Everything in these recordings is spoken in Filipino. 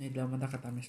Naidlaw mo na katamis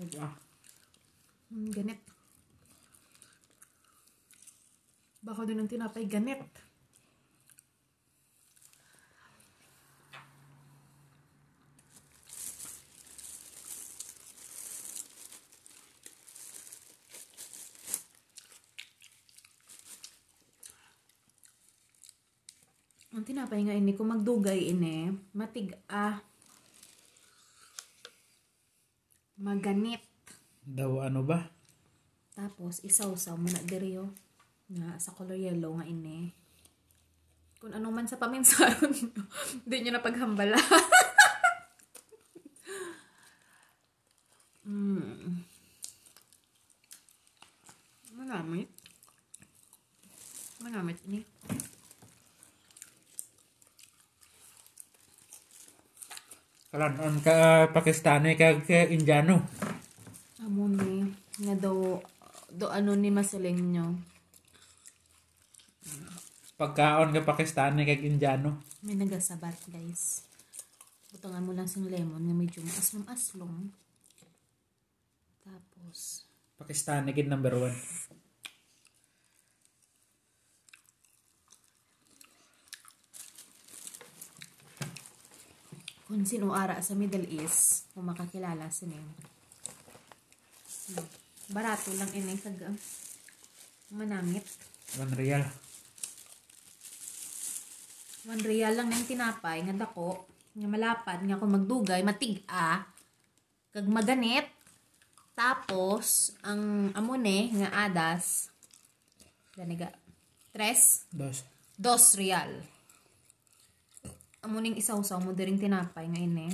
Ah. Mm, ganit. Baka doon ng tinapay, ganit. Ang tinapay nga ini, kung magdugay ini, matig ah. Maganit. Daw ano ba? Tapos, isaw-saw mo na diri oh. Nga, sa color yellow nga ini. Kung ano man sa paminsaron, hindi nyo na paghambala. mm. Manamit. Manamit ini. Kalanon ka Pakistani kag ka Indiano. Amo ni, nga do, do ano ni masiling nyo. Pagkaon ka Pakistani kag Indiano. May nagasabat, guys. Butangan mo lang sing lemon nga medyo aslom-aslom. Tapos, Pakistani gid number one. Kung sino ara sa Middle East, kung makakilala sinin. Hmm. Barato lang inay kag ah, manamit. One real. One real lang nang tinapay nga dako, nga malapad nga kung magdugay matig-a kag maganit. Tapos ang amune nga adas ganiga tres Dos. dos real. Amuning isaw-saw mo diring tinapay nga ini.